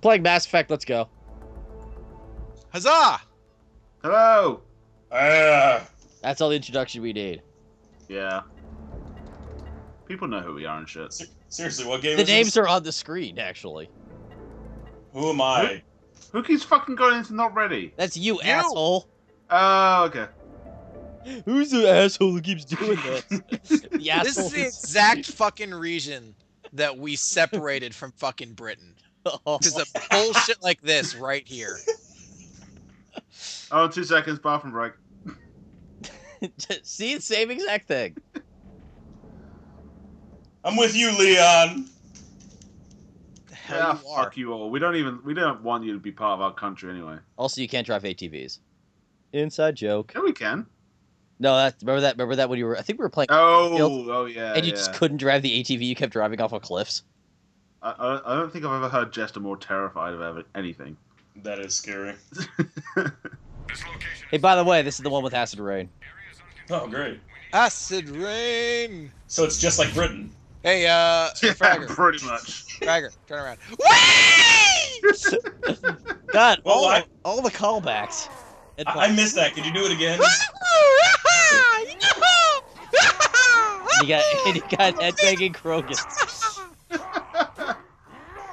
We're playing Mass Effect. Let's go. Huzzah! Hello. Ah, That's all the introduction we need. Yeah. People know who we are and shit. seriously, what game The is names this? are on the screen, actually. Who am I? Who keeps fucking going into not ready? That's you, asshole. Oh, okay. Who's the asshole who keeps doing this? the This is the exact fucking region that we separated from fucking Britain. Because of bullshit like this right here. Oh, two seconds, bathroom break. See, the same exact thing. I'm with you, Leon. Hell Yeah, you fuck you all. We don't even we don't want you to be part of our country anyway. Also, you can't drive ATVs. Inside joke. Yeah, we can. No, that remember that remember that when you were I think we were playing Oh, Field, oh yeah. and you yeah. just couldn't drive the ATV. You kept driving off of cliffs. I, I, I don't think I've ever heard Jester more terrified of ever, anything. That is scary. Hey, by the way, this is the one with acid rain. Oh, great. Acid rain. So it's just like Britain. Hey, uh, yeah, Fragger, pretty much. Fragger, turn around. God, Well, all, I- all the callbacks. And I, I missed that. Could you do it again? you got you got headbanging Krogan.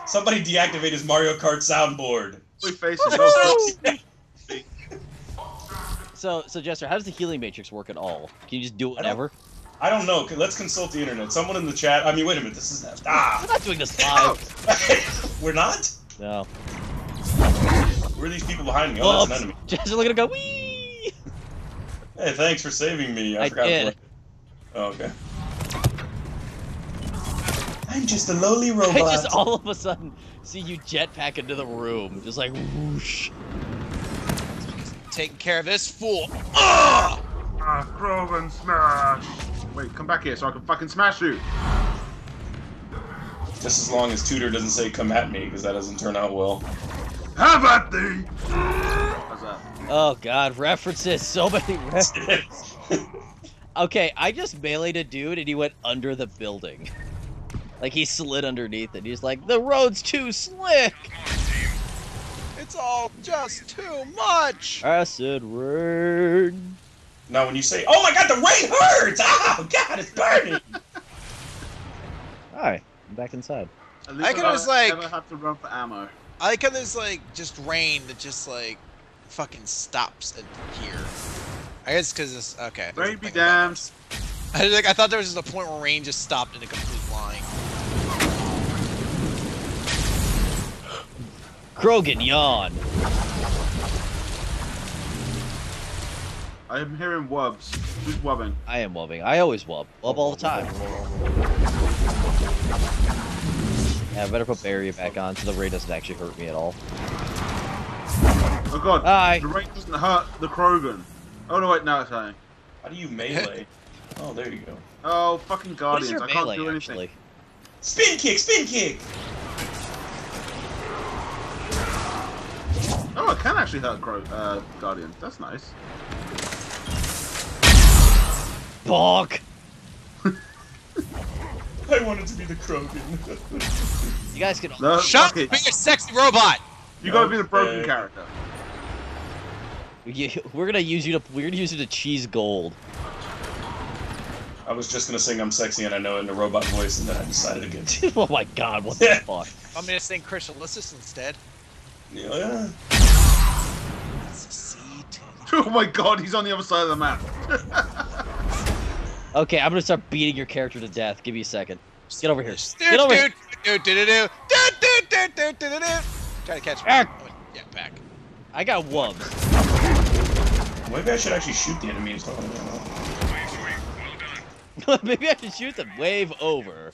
Somebody deactivate his Mario Kart soundboard. We face it. So, so Jester, how does the healing matrix work at all? Can you just do it I don't- I don't know. Let's consult the internet. Someone in the chat. I mean, wait a minute. This is ah. I'm not doing this live. We're not. No. Where are these people behind me? Oh, that's an enemy. Jester, look at go. Wee. Hey, thanks for saving me. I, I forgot. did. what- Oh, okay. I'm just a lowly robot. I just all of a sudden see you jetpack into the room, just like whoosh. Taking care of this fool. Ugh! Ah, Krogan smash. Wait, come back here so I can fucking smash you. Just as long as Tudor doesn't say "come at me," because that doesn't turn out well. Have at thee. How's that? Oh god, references, so many references. Okay, I just meleeed a dude and he went under the building. Like he slid underneath it. He's like, the road's too slick. It's all just too much. Acid rain. now, when you say, "Oh my God, the rain hurts!" Oh God, it's burning. Alright, I'm back inside. At least I could don't was like- Never have to run for ammo. I like how there's like just rain that just like fucking stops at here. I guess because it's okay. there's Rain be damned. I like I thought there was just a point where rain just stopped in a complete line. Krogan yawn. I am hearing wubs. Who's wubbing? I am wubbing. I always wub. Wub all the time. Yeah, I better put barrier back on so the rain doesn't actually hurt me at all. Oh god. Hi. The rain doesn't hurt the Krogan. Oh no, wait, no, it's hurting. How do you melee? oh, there you go. Oh, fucking What is Guardians. your I can't melee, do anything. actually? Spin kick, spin kick. Oh, I can actually hurt Gro- uh, Guardians. That's nice. Bonk! I wanted to be the Krogan. You guys can. No, Shut fuck it. being a sexy robot. You gotta be the broken character. You- We're gonna use you to. We're gonna use you to cheese gold. I was just gonna sing "I'm sexy" and I know it in a robot voice, and then I decided against. oh my god! What the fuck? I'm gonna sing Chris Chrysalissus instead. Yeah. Oh my god, he's on the other side of the map. okay, I'm gonna start beating your character to death. Give me a second. Just get over here. Get over here. Try to catch me. Oh, yeah, back. I got one. Maybe I should actually shoot the enemies. Maybe I should shoot them. Wave over.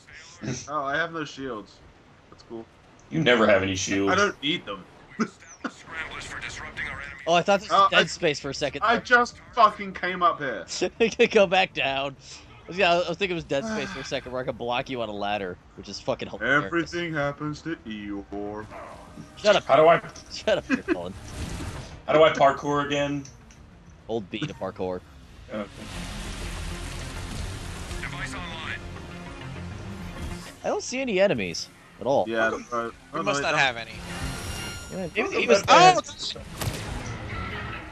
oh, I have no shields. That's cool. You never have any shields. I don't need them. Oh, I thought this was Oh, Dead I- Space for a second. I just fucking came up here. I could go back down. Yeah, I was thinking it was Dead Space for a second, where I could block you on a ladder, which is fucking hilarious. Everything happens to Eeyore. Shut up! How do I? Shut up, you're Colin. How do I parkour again? Old B to parkour. Okay. Device online. I don't see any enemies at all. Yeah, Welcome. uh, We must not have any. Yeah, He was he was- Oh!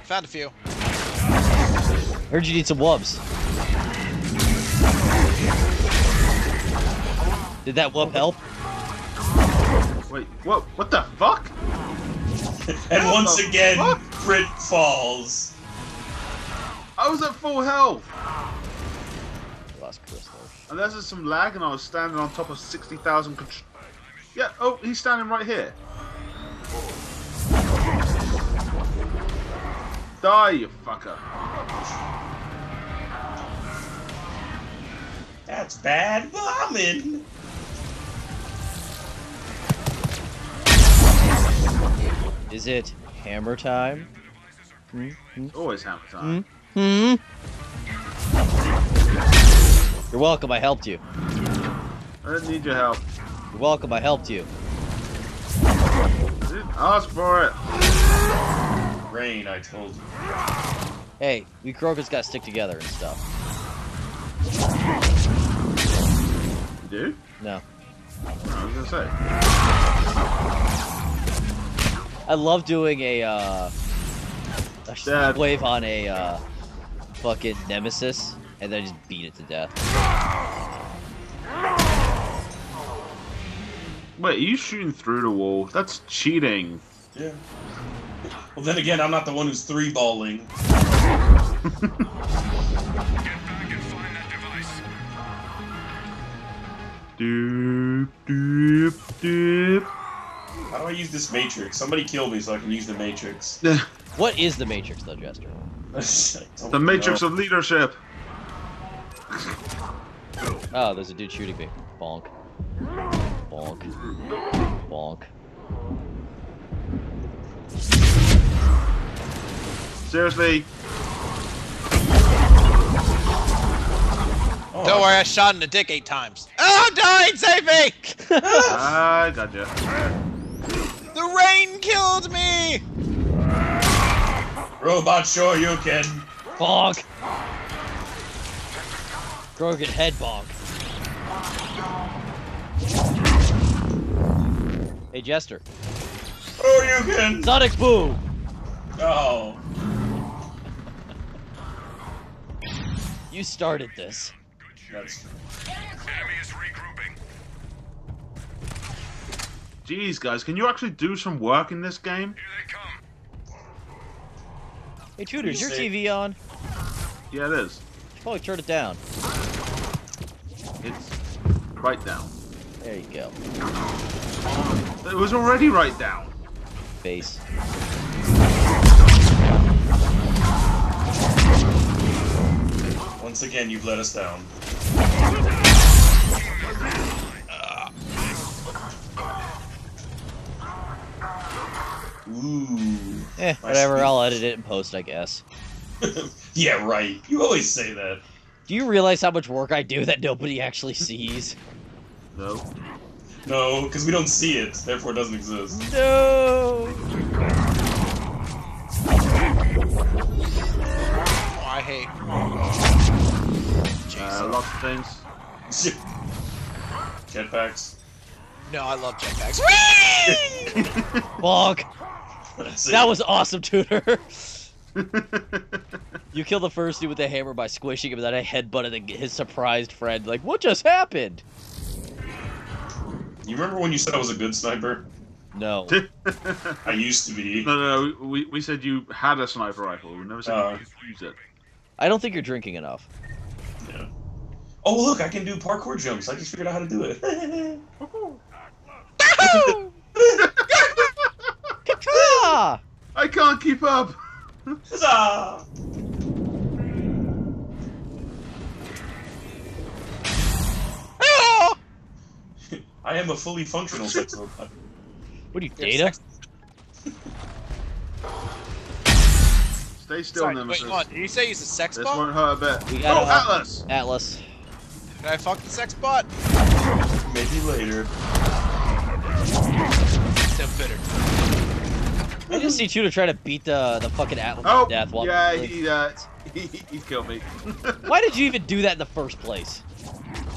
Found a few. heard you need some wubs. Did that wub help? Wait, what? What the fuck? And What once again, fuck? Brit falls. I was at full health, Lost crystal. and there's just some lag, and I was standing on top of sixty thousand. Yeah. Oh, he's standing right here. Die, you fucker! That's bad bombing. Is it hammer time? Hmm? Hmm? Always hammer time. Mm hmm You're welcome, I helped you. I didn't need your help. You're welcome, I helped you. I didn't ask for it. Rain, I told you. Hey, we Krogans gotta stick together and stuff. You do? No. I was gonna say. I love doing a, uh... A Dad. wave on a, uh... Fucking nemesis, and then just beat it to death. Wait, are you shooting through the wall? That's cheating. Yeah. Well, then again, I'm not the one who's three balling. Doop doop doop. How do I use this matrix? Somebody kill me so I can use the matrix. What is the Matrix, though, Jester? the matrix of leadership. Oh, there's a dude shooting me. Bonk. Bonk. Bonk. Seriously, Oh, Don't worry, I shot in the dick eight times. Oh, I'm dying! Save me! I got you. The rain killed me! Robot, sure you can. Bonk! Krogan head bonk. Hey, Jester. Oh, you can. Sonic Boom! Oh. You started this. That's Jeez, guys, can you actually do some work in this game? Hey, Tudor, is your TV on? Yeah, it is. Should Probably turn it down. It's right down. There you go. It was already right down. Base. Once again you've let us down. Ooh. Eh, whatever, sweet- I'll edit it and post, I guess. yeah, right. You always say that. Do you realize how much work I do that nobody actually sees? No. No, because we don't see it, therefore it doesn't exist. No! Oh, I hate. Uh, lots of things. Jetpacks. No, I love jetpacks. Bonk! That's. That was awesome, Tudor! You kill the first dude with the hammer by squishing him, and then I headbutted the- his surprised friend. Like, what just happened? You remember when you said I was a good sniper? No. I used to be. No, no, no. We, we said you had a sniper rifle. We never said Uh. you could use it. I don't think you're drinking enough. Yeah. Oh look, I can do parkour jumps. I just figured out how to do it. I can't keep up. Huzzah! Ah! I am a fully functional sex robot. What are you, Data? Stay still, Sorry, Nemesis. wait, what? Did you say he's a sex This bot? won't hurt a bit. We Oh, gotta- Atlas! Atlas. Did I fuck the sex bot? Maybe later. So bitter. I just see Tudor try to beat the the fucking Atlas Oh, to death while yeah, like, he, uh, he, he killed me. Why did you even do that in the first place?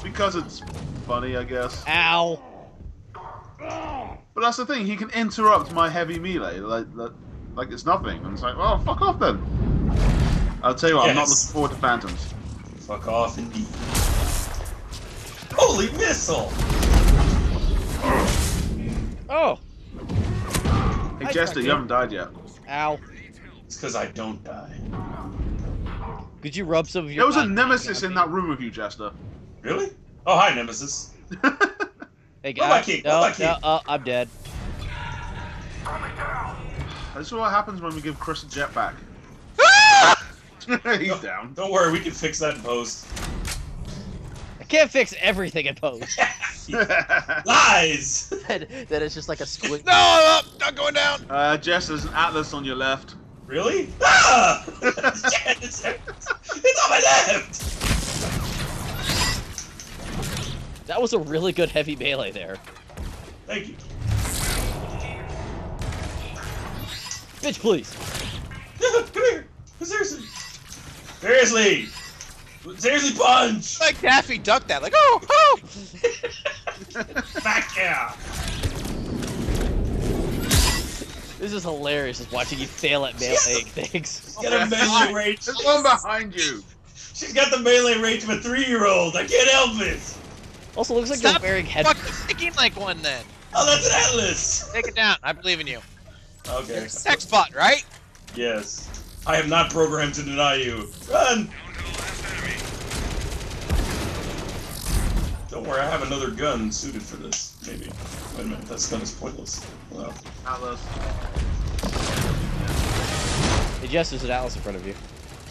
because it's funny, I guess. Ow! But that's the thing. He can interrupt my heavy melee like like, like it's nothing. And it's like, well, fuck off then. I'll tell you what. I'm not looking forward to phantoms. Fuck off indeed. Holy missile! Oh, Hey Hi, Jester, you haven't died yet. ow. It's because I don't die. Could you rub some of your? There was a nemesis in that room with you, Jester. Really? Oh, hi, Nemesis. Hey, Rub my uh, king, no, rub my king. no, uh, I'm dead. This is what happens when we give Chris a jetpack. He's down. Don't worry, we can fix that in post. I can't fix everything in post. Lies! that, that is just like a squid. No, I'm up. Not going down. uh, Jess, there's an atlas on your left. Really? Ah! Shit, it's, it's on my left! That was a really good heavy melee there. Thank you. Bitch, please. Come here! Seriously! Seriously! Seriously, punch! Like Daffy ducked that. Like, oh, oh. Back here! This is hilarious, just watching you fail at meleeing things. She's got a oh melee range. There's one behind you. She's got the melee range of a three-year-old. I can't help it. Also, looks like Stop you're wearing fucking headphones. thinking like one then. Oh, that's an atlas. Take it down. I believe in you. Okay. Sex bot, right? Yes. I am not programmed to deny you. Run! Don't worry, I have another gun suited for this. Maybe. Wait a minute, that gun is pointless. Well, Atlas. Hey, Jess, there's an Atlas in front of you.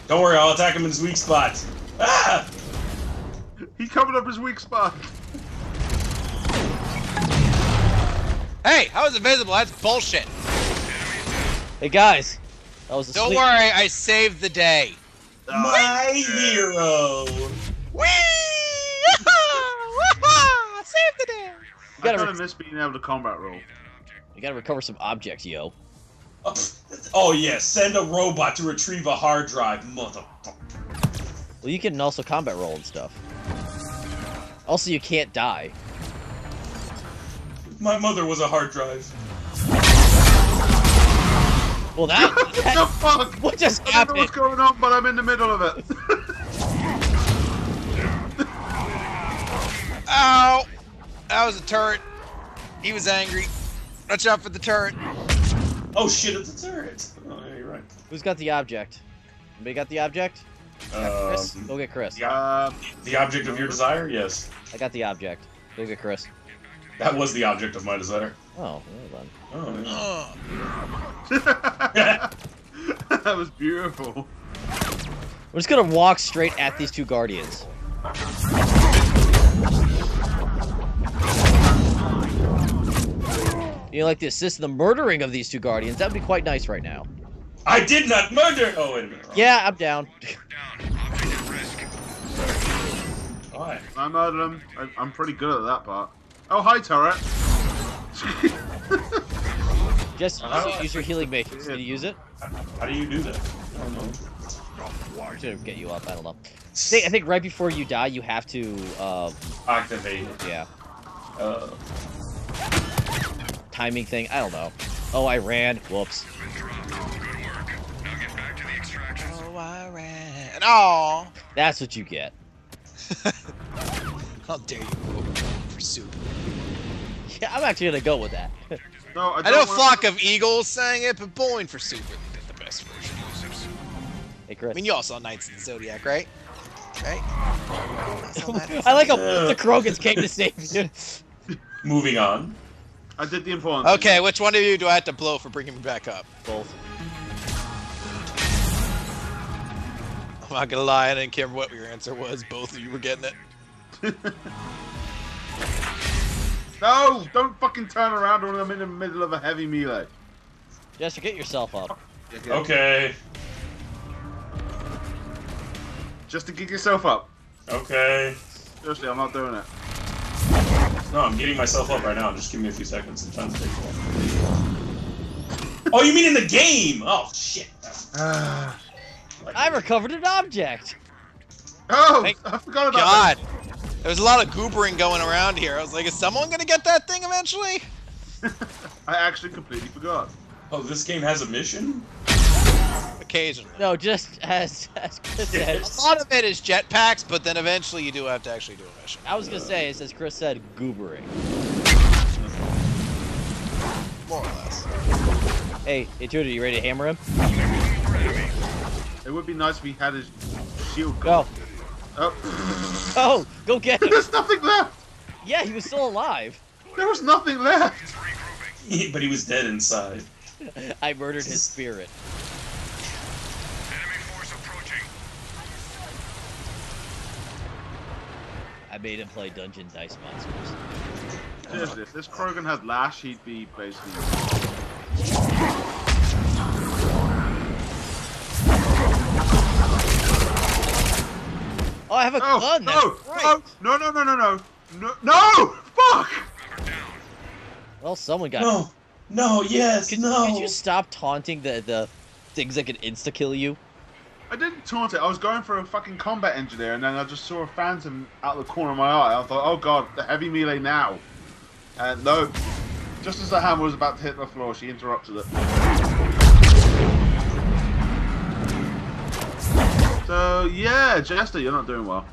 don't worry, I'll attack him in his weak spot. Ah! He covered up his weak spot. Hey, I was invisible. That's bullshit. Hey, guys. That was a Don't sleep- worry, I saved the day. My hero! Whee! Saved the day. You gotta kind re- of miss being able to combat roll. you gotta recover some objects, yo. Oh, oh yeah, send a robot to retrieve a hard drive, motherfucker. Well, you can also combat roll and stuff. Also, you can't die. My mother was a hard drive. Well, that, what the fuck? what just happened? I don't know what's going on, but I'm in the middle of it. Ow! That was a turret. He was angry. Watch out for the turret. Oh shit, it's a turret. Oh, yeah, you're right. Who's got the object? Anybody got the object? Chris? Um, Go get Chris. the, Uh, the object of your desire? Yes. I got the object. Go get Chris. That was the object of my desire. Oh, well then. Oh, yeah. that was beautiful. We're just gonna walk straight at these two guardians. You know, like to assist in the murdering of these two guardians. That would be quite nice right now. I did not murder! Oh, wait a minute. wrong. Yeah, I'm down. Why? I murdered him. I, I'm pretty good at that part. Oh, hi, turret. Just Uh-huh. use, use your healing matrix. Can you use it? How do you do that? I don't know. To get you up. I don't know. I think, I think right before you die, you have to, uh, Activate. It. Yeah, Uh, timing thing. I don't know. Oh, I ran. Whoops. Oh, I ran. Oh. That's what you get. How dare you go for soup? Yeah, I'm actually gonna go with that. No, I, I don't know want- Flock of Eagles sang it, but Bowling for Soup isn't the best version. hey, Chris. I mean, you all saw Knights of the Zodiac, right? Right? I like how the Krogans came to save you. moving on. I did the important. Okay, which one of you do I have to blow for bringing me back up? Both. I'm not gonna lie, I didn't care what your answer was. Both of you were getting it. No, don't fucking turn around when I'm in the middle of a heavy melee. Jester, get yourself up. Okay. Just to get yourself up. Okay. Seriously, I'm not doing it. No, I'm getting myself up right now. Just give me a few seconds. Sometimes it takes a while. Oh, you mean in the game? Oh, shit. Like- I recovered an object. oh, Thank I forgot about God, there was a lot of goobering going around here. I was like, is someone gonna get that thing eventually? I actually completely forgot. Oh, this game has a mission? Occasionally. No, just as as Chris said. A lot of it is jetpacks, but then eventually you do have to actually do a mission. I was gonna say, it's as Chris said, goobering. More or less. Hey, hey, Tudor, you ready to hammer him? It would be nice if he had his shield. Go. Oh. Oh, go get him. There's nothing left. Yeah, he was still alive. There was nothing left. but he was dead inside. I murdered his spirit. Made him play Dungeon Dice Monsters. Seriously, if this Krogan had Lash, he'd be basically. Oh, I have a No, gun. no, right. no, no, no, no, no, no, no, no! Fuck! Well, someone got. No, no, yes, Could, no. could you stop taunting the the things that can insta kill you? I didn't taunt it. I was going for a fucking combat engineer, and then I just saw a phantom out of the corner of my eye. I thought, oh god, the heavy melee now. And no, just as the hammer was about to hit the floor, she interrupted it. So yeah, Jester, you're not doing well.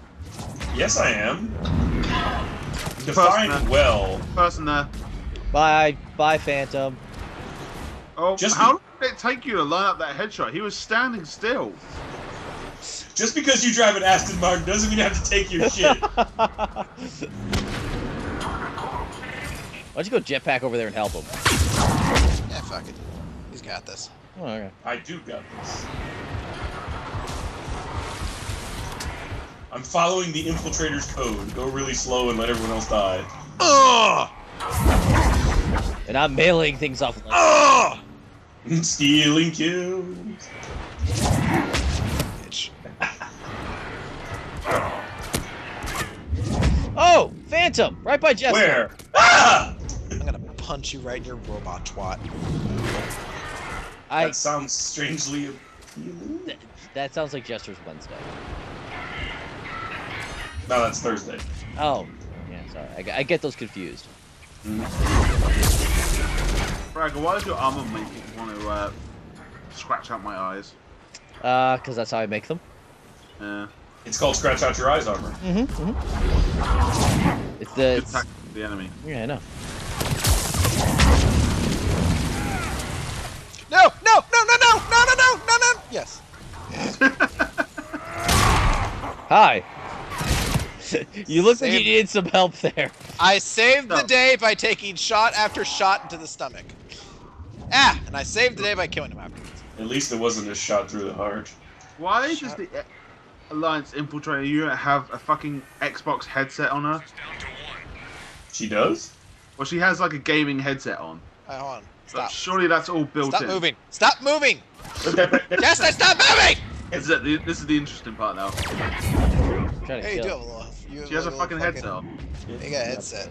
Yes, I am. Person Define there. well. Person there. Bye, bye, Phantom. Oh, Just how did it take you to line up that headshot? He was standing still. Just because you drive an Aston Martin doesn't mean you have to take your shit. Why don't you go jetpack over there and help him? Yeah, fuck it. He's got this. Oh, okay. I do got this. I'm following the infiltrator's code. Go really slow and let everyone else die. Ugh! And I'm mailing things off. Like, Ugh! Stealing kills. Bitch. oh, Phantom, right by Jester. Where? Ah! I'm gonna punch you right in your robot twat. I. That sounds strangely appealing. that sounds like Jester's Wednesday. No, that's Thursday. Oh, yeah, sorry. I get those confused. Fragger, why does your armor make you want to uh, scratch out my eyes? Uh, because that's how I make them. Yeah. It's called Scratch Out Your Eyes armor. Mm-hmm. mm-hmm. It's the. Good It's, tactic for the enemy. yeah, I know. No! No! No! No! No! No! No! No! No! No! Yes. Hi. you look like you Save- needed some help there. I saved the day by taking shot after shot into the stomach. Ah! And I saved the day by killing him afterwards. At least it wasn't a shot through the heart. Why does Shut the Alliance infiltrator unit have a fucking Xbox headset on her? She does? Well, she has like a gaming headset on. Alright, hold on. But surely that's all built Stop in. moving. Stop moving! Jester, stop moving! Is it, this is the interesting part now. I'm trying to Hey, you do have a little. You She has a little fucking headset on. You got a headset.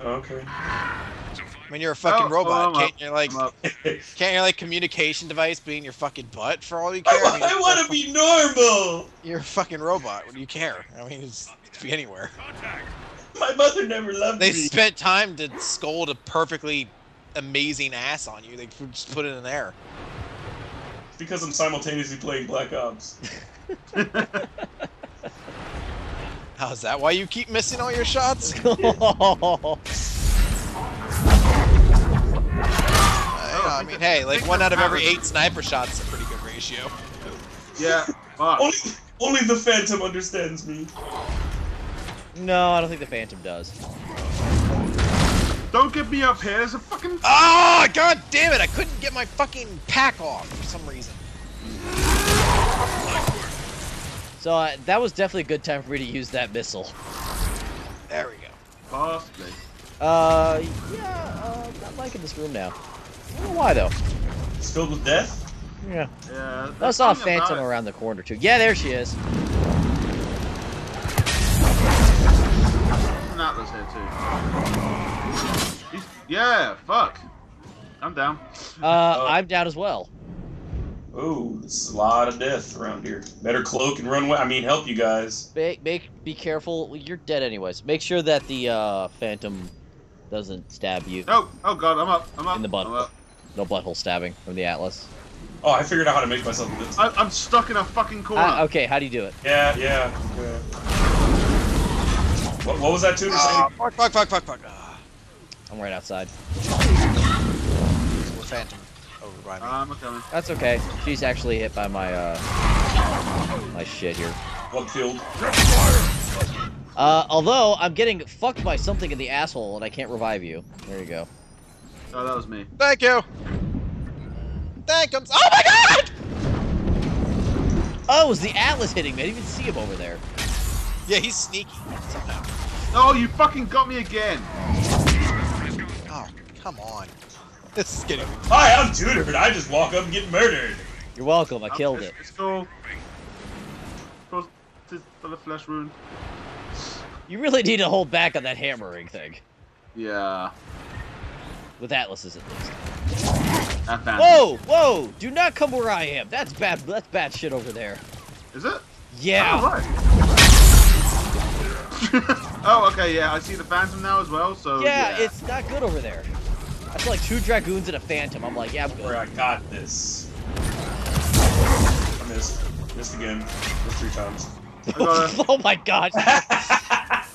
Oh, okay. I mean, you're a fucking Oh, robot. oh, I'm can't up. you like can't your like communication device be in your fucking butt for all you care? I, mean, I want to be normal. You're a fucking robot. What do you care? I mean, it's, it be anywhere. My mother never loved They me. They spent time to scold a perfectly amazing ass on you. They just put it in there. because I'm simultaneously playing Black Ops. How's that? Why you keep missing all your shots? Uh, I mean, hey, like one out of every eight sniper shots is a pretty good ratio. Yeah. Fuck. Only, only the Phantom understands me. no, I don't think the Phantom does. Don't get me up here. There's a fucking. Oh, god damn it! I couldn't get my fucking pack off for some reason. So uh, that was definitely a good time for me to use that missile. There we go. Possibly. Uh, yeah, uh, I'm not liking this room now. I don't know why though. It's filled with death. Yeah. Yeah. I saw a Phantom around the corner too. Yeah, there she is. An Atlas here too. He's- yeah. Fuck. I'm down. Uh, Oh. I'm down as well. Oh, there's a lot of death around here. Better cloak and run away. I mean, help you guys. Make, make be careful. You're dead anyways. Make sure that the uh, Phantom doesn't stab you. No! Oh god, I'm up. I'm up. In the butt. I'm up. No butthole stabbing from the Atlas. Oh, I figured out how to make myself invincible. I, I'm stuck in a fucking corner. Ah, okay, how do you do it? Yeah, yeah. yeah. What, what was that Tudor Ah, saying? fuck, fuck, fuck, fuck, fuck. I'm right outside. we're phantom over by me. I'm coming. That's okay. She's actually hit by my uh my shit here. What field? Uh, although I'm getting fucked by something in the asshole and I can't revive you. There you go. Oh, that was me. Thank you. Thank him. Oh my god! Oh, it was the Atlas hitting me. I didn't even see him over there. Yeah, he's sneaky somehow. Oh, you fucking got me again. Oh, come on. This is getting. Hi, I'm tutored. I just walk up and get murdered. You're welcome. I killed it. It's cool. Cool. Tis for the flesh wound. You really need to hold back on that hammering thing. Yeah. With Atlases at least. That fan. Whoa, whoa! Do not come where I am. That's bad. That's bad shit over there. Is it? Yeah. Oh, oh, okay, yeah, I see the Phantom now as well, so. yeah, Yeah, it's not good over there. I feel like two dragoons and a phantom. I'm like, yeah, I'm Where good. I got this. I missed. Missed again. Missed three times. Oh my god. I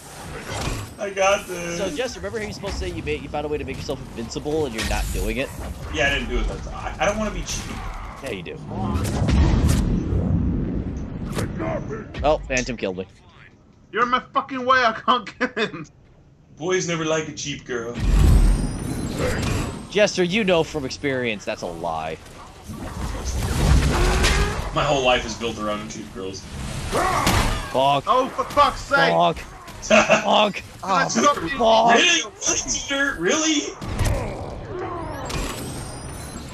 got this. So, Jess, remember how you're supposed to say you made you found a way to make yourself invincible and you're not doing it? yeah, I didn't do it that time. I, I don't want to be cheap. Yeah, you do. Oh, Phantom killed me. You're in my fucking way, I can't get in. Boys never like a cheap girl. Jester, you know from experience that's a lie. My whole life is built around cheap girls. Bonk. Oh, for fuck's sake! Bonk. Bonk. Oh, Stop being- Bonk. Really? Really, Peter? Really?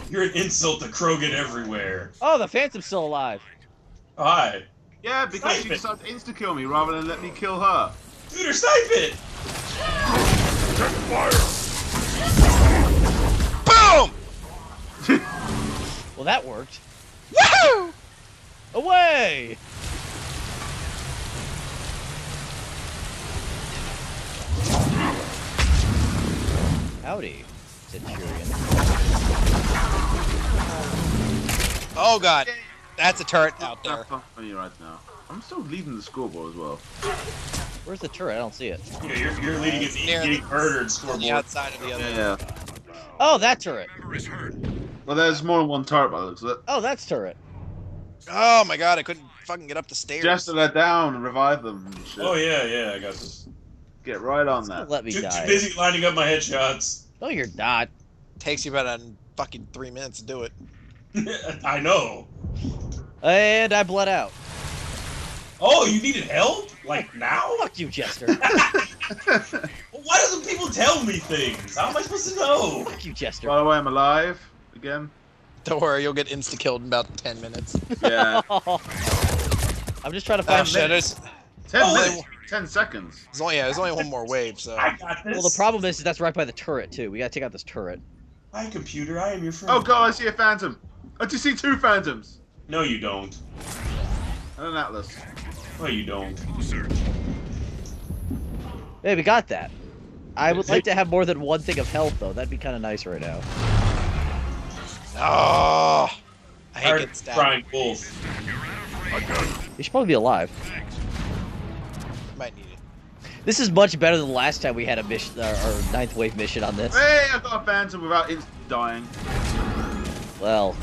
You're an insult to Krogan everywhere. Oh, the Phantom's still alive. Hi. Yeah, because she Snipe it. decided to insta kill me rather than let me kill her. Tudor, snipe it! boom! Well, that worked. Woohoo! Away! Howdy, Centurion. Oh god, that's a turret out there. Funny right now. I'm still leading the scoreboard as well. Where's the turret? I don't see it. Yeah, you're, you're leading it Near getting murdered On the scoreboard. outside of the other. Yeah. Oh, that turret. Well, there's more than one turret by the looks of it. Oh, that's turret. Oh my god, I couldn't fucking get up the stairs. Jester let down and revive them and shit. Oh yeah, yeah, I got this. Get right on that. Let me Too, too busy lining up my headshots. No, you're not. Takes you about a fucking three minutes to do it. I know. And I bled out. Oh, you needed help? Like now? Fuck you, Jester. Why doesn't people tell me things? How am I supposed to know? Fuck you, Jester. By the way, I'm alive again. Don't worry, you'll get insta killed in about ten minutes. Yeah. I'm just trying to Oh find. shit, there's, Ten Oh, minutes. Ten seconds. there's only yeah, there's only one more wave, so I got this. well, the problem is, is that's right by the turret too. We gotta take out this turret. Hi, computer. I am your friend. Oh god, I see a phantom. I just see two phantoms. No, you don't. And an atlas. No, you don't. Hey, we got that. I would like to have more than one thing of health though. That'd be kind of nice right now. Oh, I hate Tired getting of stabbed. crying wolf. You should probably be alive. Might need it. This is much better than the last time we had a mission, uh, our, our ninth wave mission on this. Hey, I got a phantom without it dying. Well,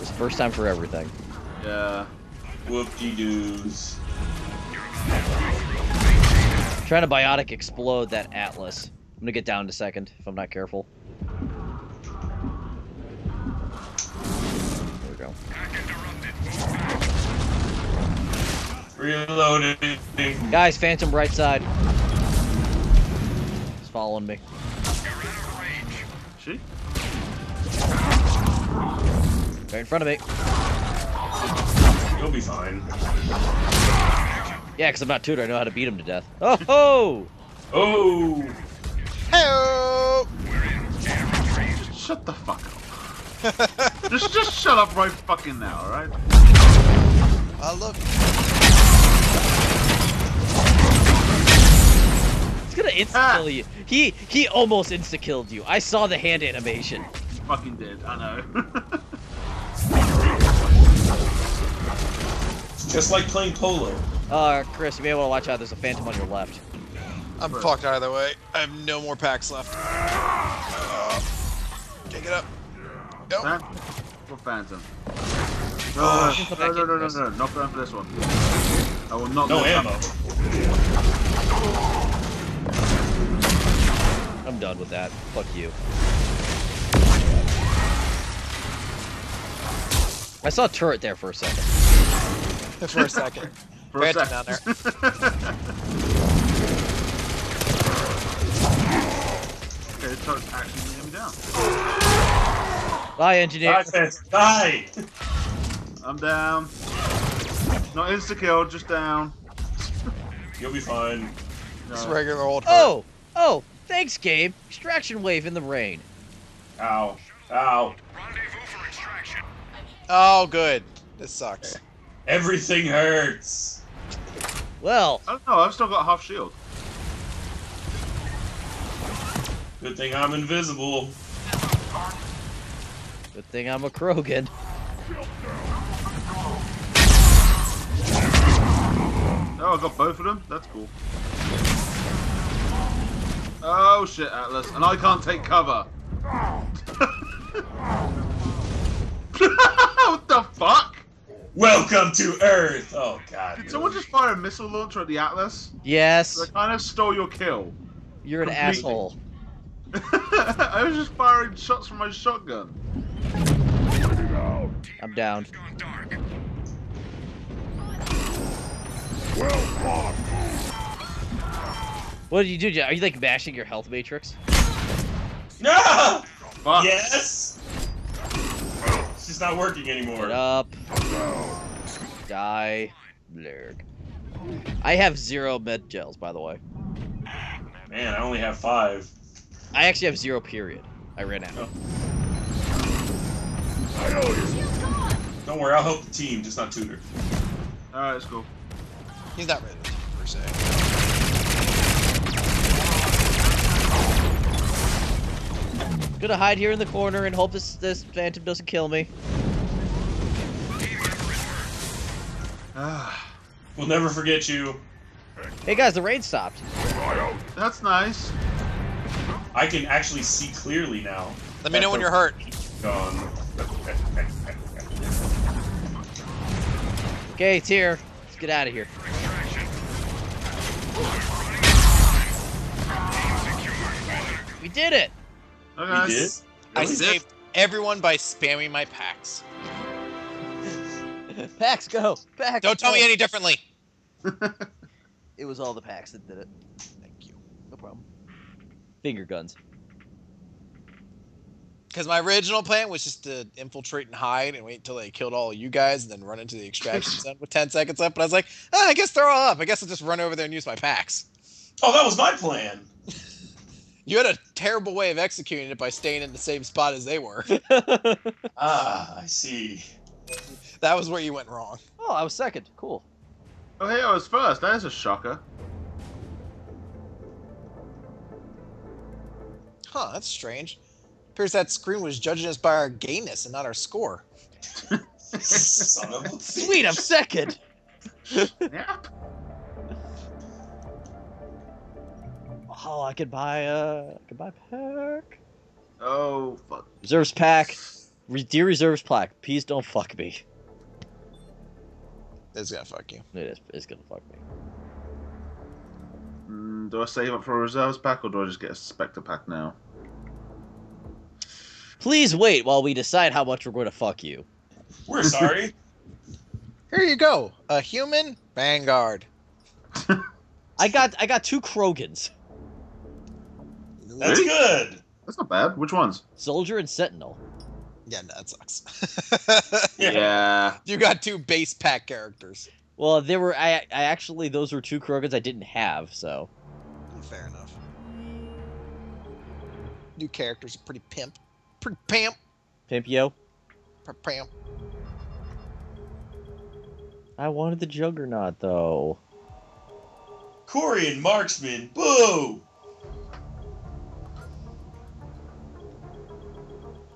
it's first time for everything. Yeah. Whoop-de-doos. Trying to biotic explode that Atlas. I'm gonna get down in a second if I'm not careful. There we go. Reloading. Guys, Phantom right side. He's following me. She? Right in front of me. You'll be fine. Yeah, because I'm not Tudor. I know how to beat him to death. Oh ho! Oh! Hello. Shut the fuck up. just just shut up right fucking now, alright? Oh look, He's gonna insta kill ah! you. He he almost insta killed you. I saw the hand animation. He fucking did. I know. It's just like playing polo. Uh, Chris, you may want to watch out. There's a phantom on your left. I'm fucked either way. I have no more packs left. Uh, Take it up. Nope. Fan? What Phantom? Oh, No, no, no, no, no, no, no, not going for this one. I will not. No let ammo. I'm done with that. Fuck you. I saw a turret there for a second. For a second. For a sec. down there. okay, the turret's actually bringing me down. Bye, engineer. Die, Fence, die! I'm down. Not insta kill, just down. You'll be fine. Just regular old. hurt. Oh, oh, thanks, Gabe. Extraction wave in the rain. Ow. Ow. Rendezvous for extraction. Oh, good. This sucks. Everything hurts. Well, I don't know, I've still got half shield. Good thing I'm invisible. good thing I'm a Krogan. Oh, I got both of them? That's cool. Oh shit, Atlas. And I can't take cover. what the fuck? Welcome to Earth. Oh God. Did someone just fire a missile launcher at the Atlas? Yes, I kind of stole your kill. you're an completely. asshole. I was just firing shots from my shotgun. I'm down. What did you do, Jack? Are you like mashing your health matrix? No. Fuck. Yes. It's just not working anymore. Get up. Die. Blurg. I have zero med gels, by the way. Man, I only have five. I actually have zero period. I ran out. Oh. Don't worry, I'll help the team, just not Tudor. Alright, let's go. He's not ready per se. Gonna hide here in the corner and hope this this phantom doesn't kill me. We'll never forget you. Hey guys, the rain stopped. That's nice. I can actually see clearly now. Let me know when you're hurt. Gone. Okay, it's here. Let's get out of here. We did it! Okay. We did? I we did. saved everyone by spamming my packs. Pax, go! Pax! Don't tell go. me any differently. It was all the packs that did it. Thank you. No problem. Finger guns. Because my original plan was just to infiltrate and hide and wait until they killed all of you guys and then run into the extraction zone with 10 seconds left. But I was like, ah, I guess they're all up. I guess I'll just run over there and use my packs. Oh, that was my plan. You had a terrible way of executing it by staying in the same spot as they were. Ah, I see. That was where you went wrong. oh, I was second. Cool. Oh, hey, I was first. That is a shocker. Huh, that's strange. Appears that screen was judging us by our gayness and not our score. Son of a Sweet, I'm second! Yeah. Oh, I could buy uh I could buy pack. Oh, fuck. Reserves pack. Re- dear reserves plaque, please don't fuck me. It's gonna fuck you. It is. It's gonna fuck me. Mm, do I save up for a reserves pack or do I just get a Spectre pack now? Please wait while we decide how much we're going to fuck you. We're sorry. Here you go. A human Vanguard. I got I got two Krogans, That's good. That's not bad. Which ones? Soldier and Sentinel. Yeah, no, that sucks. Yeah. you got two base pack characters. Well, there were I I actually those were two Krogans I didn't have, so Fair enough. New characters are pretty pimp. Pretty pimp. Pimpio. Pretty pimp. I wanted the Juggernaut though. Turian marksman. Boo!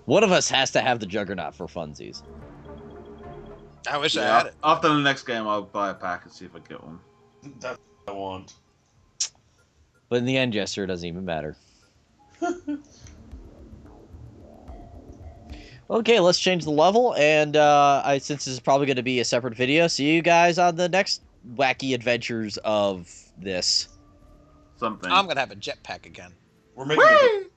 One of us has to have the Juggernaut for funsies. I wish I had it. After the next game, I'll buy a pack and see if I get one. That's what I want. But in the end, Jester, it doesn't even matter. okay, let's change the level, and uh, I since this is probably going to be a separate video, see you guys on the next wacky adventures of this. Something. I'm gonna have a jetpack again. We're making a